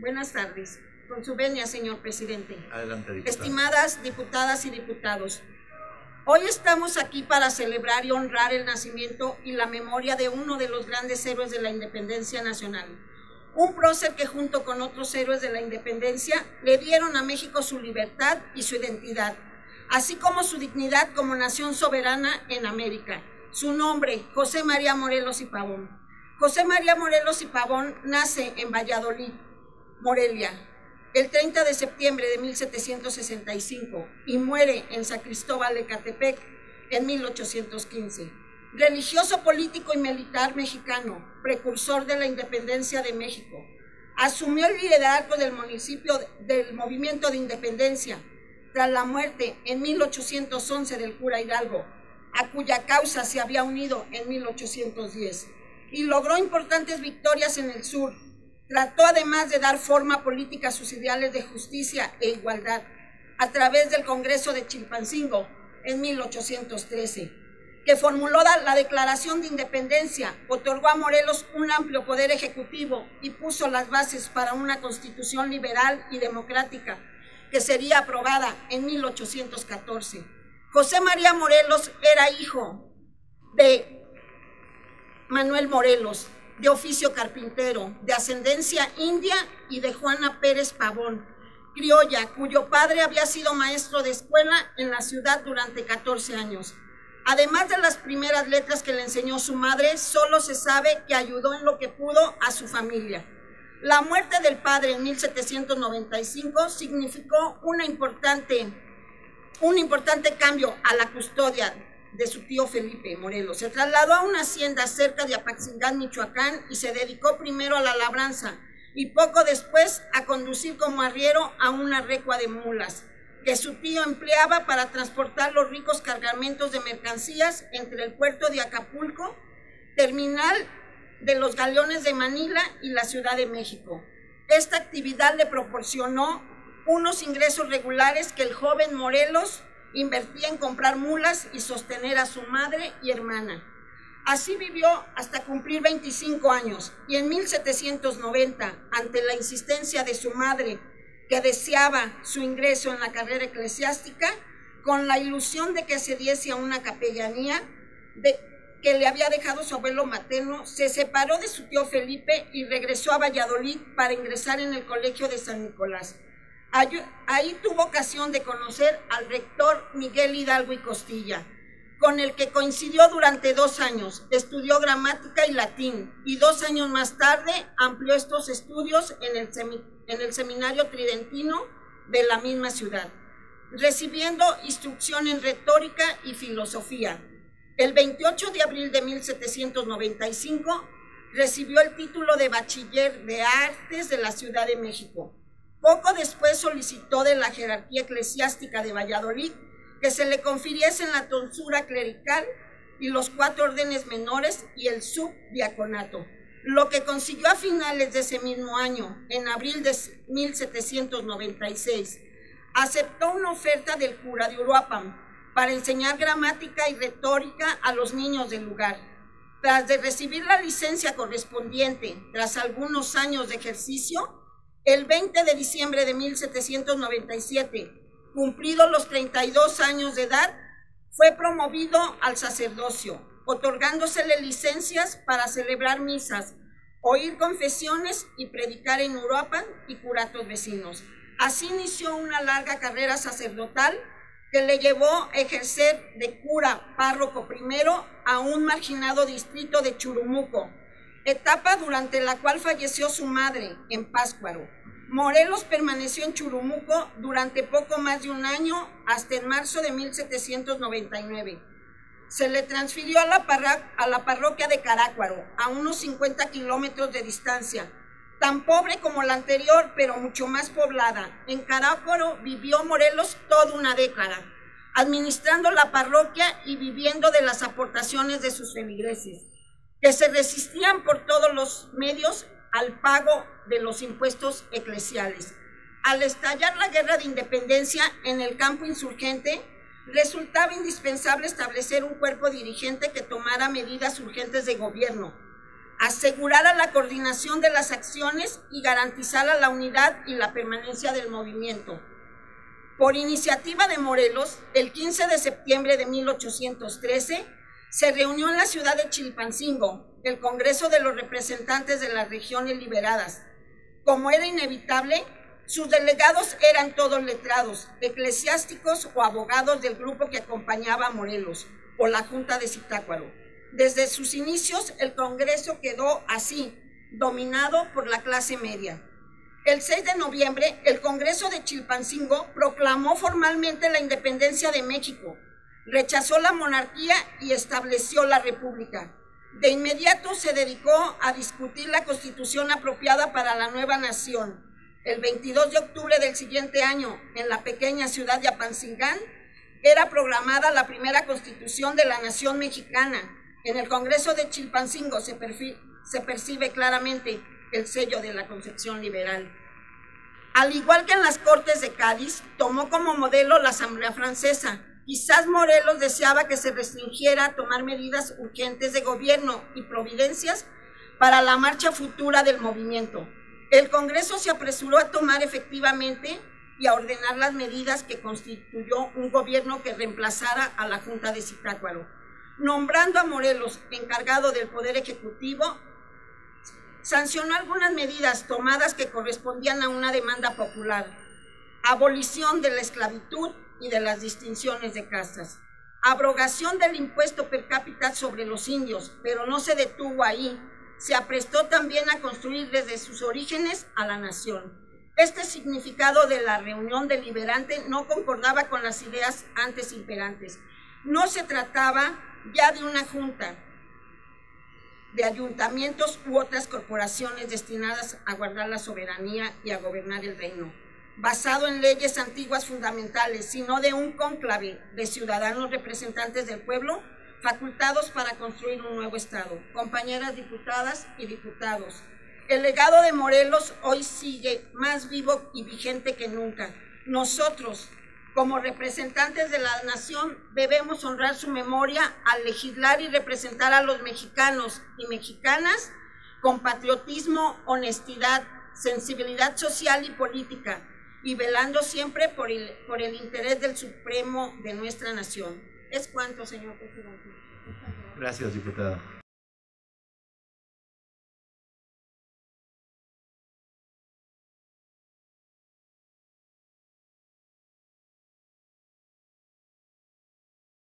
Buenas tardes. Con su venia, señor presidente. Adelante, diputada. Estimadas diputadas y diputados, hoy estamos aquí para celebrar y honrar el nacimiento y la memoria de uno de los grandes héroes de la independencia nacional. Un prócer que junto con otros héroes de la independencia le dieron a México su libertad y su identidad, así como su dignidad como nación soberana en América. Su nombre, José María Morelos y Pavón. José María Morelos y Pavón nace en Valladolid, Morelia, el 30 de septiembre de 1765 y muere en San Cristóbal de Catepec en 1815. Religioso, político y militar mexicano, precursor de la independencia de México. Asumió el liderazgo del municipio del movimiento de independencia tras la muerte en 1811 del cura Hidalgo, a cuya causa se había unido en 1810, y logró importantes victorias en el sur, Trató además de dar forma política a sus ideales de justicia e igualdad a través del Congreso de Chilpancingo en 1813, que formuló la Declaración de Independencia, otorgó a Morelos un amplio poder ejecutivo y puso las bases para una constitución liberal y democrática que sería aprobada en 1814. José María Morelos era hijo de Manuel Morelos, de oficio carpintero, de ascendencia india y de Juana Pérez Pavón, criolla, cuyo padre había sido maestro de escuela en la ciudad durante 14 años. Además de las primeras letras que le enseñó su madre, solo se sabe que ayudó en lo que pudo a su familia. La muerte del padre en 1795 significó una importante, un importante cambio a la custodia de su tío Felipe Morelos. Se trasladó a una hacienda cerca de Apaxingán, Michoacán, y se dedicó primero a la labranza y poco después a conducir como arriero a una recua de mulas que su tío empleaba para transportar los ricos cargamentos de mercancías entre el puerto de Acapulco, terminal de los galeones de Manila y la Ciudad de México. Esta actividad le proporcionó unos ingresos regulares que el joven Morelos Invertía en comprar mulas y sostener a su madre y hermana. Así vivió hasta cumplir 25 años y en 1790, ante la insistencia de su madre, que deseaba su ingreso en la carrera eclesiástica, con la ilusión de que se diese a una capellanía que le había dejado su abuelo materno, se separó de su tío Felipe y regresó a Valladolid para ingresar en el colegio de San Nicolás. Ahí tuvo ocasión de conocer al rector Miguel Hidalgo y Costilla, con el que coincidió durante dos años. Estudió gramática y latín y dos años más tarde amplió estos estudios en el, en el Seminario Tridentino de la misma ciudad, recibiendo instrucción en retórica y filosofía. El 28 de abril de 1795 recibió el título de bachiller de artes de la Ciudad de México poco después solicitó de la jerarquía eclesiástica de Valladolid que se le confiriese la tonsura clerical y los cuatro órdenes menores y el subdiaconato, lo que consiguió a finales de ese mismo año, en abril de 1796. Aceptó una oferta del cura de Uruapan para enseñar gramática y retórica a los niños del lugar. Tras de recibir la licencia correspondiente, tras algunos años de ejercicio, el 20 de diciembre de 1797, cumplidos los 32 años de edad, fue promovido al sacerdocio, otorgándosele licencias para celebrar misas, oír confesiones y predicar en Uruapan y curatos vecinos. Así inició una larga carrera sacerdotal que le llevó a ejercer de cura párroco primero a un marginado distrito de Churumuco, etapa durante la cual falleció su madre en Páscuaro. Morelos permaneció en Churumuco durante poco más de un año, hasta en marzo de 1799. Se le transfirió a la, parroquia de Carácuaro, a unos 50 kilómetros de distancia, tan pobre como la anterior, pero mucho más poblada. En Carácuaro vivió Morelos toda una década, administrando la parroquia y viviendo de las aportaciones de sus feligreses que se resistían por todos los medios al pago de los impuestos eclesiales. Al estallar la guerra de independencia en el campo insurgente, resultaba indispensable establecer un cuerpo dirigente que tomara medidas urgentes de gobierno. asegurara la coordinación de las acciones y garantizara la unidad y la permanencia del movimiento. Por iniciativa de Morelos, el 15 de septiembre de 1813, se reunió en la ciudad de Chilpancingo el Congreso de los Representantes de las Regiones Liberadas. Como era inevitable, sus delegados eran todos letrados, eclesiásticos o abogados del grupo que acompañaba a Morelos o la Junta de Zitácuaro. Desde sus inicios, el Congreso quedó así, dominado por la clase media. El 6 de noviembre, el Congreso de Chilpancingo proclamó formalmente la independencia de México, rechazó la monarquía y estableció la república. De inmediato se dedicó a discutir la constitución apropiada para la nueva nación. El 22 de octubre del siguiente año, en la pequeña ciudad de Apancingán, era programada la primera constitución de la nación mexicana. En el Congreso de Chilpancingo se, se percibe claramente el sello de la concepción liberal. Al igual que en las Cortes de Cádiz, tomó como modelo la Asamblea Francesa. Quizás Morelos deseaba que se restringiera a tomar medidas urgentes de gobierno y providencias para la marcha futura del movimiento. El Congreso se apresuró a tomar efectivamente y a ordenar las medidas que constituyó un gobierno que reemplazara a la Junta de Zitácuaro, nombrando a Morelos encargado del Poder Ejecutivo, sancionó algunas medidas tomadas que correspondían a una demanda popular, abolición de la esclavitud y de las distinciones de castas, abrogación del impuesto per cápita sobre los indios, pero no se detuvo ahí, se aprestó también a construir desde sus orígenes a la nación. Este significado de la reunión deliberante no concordaba con las ideas antes imperantes. No se trataba ya de una junta de ayuntamientos u otras corporaciones destinadas a guardar la soberanía y a gobernar el reino, basado en leyes antiguas fundamentales, sino de un cónclave de ciudadanos representantes del pueblo facultados para construir un nuevo Estado. Compañeras diputadas y diputados, el legado de Morelos hoy sigue más vivo y vigente que nunca. Nosotros, como representantes de la nación, debemos honrar su memoria al legislar y representar a los mexicanos y mexicanas con patriotismo, honestidad, sensibilidad social y política, y velando siempre por el, por el interés del Supremo de nuestra nación. Es cuanto, señor presidente. Gracias, diputada.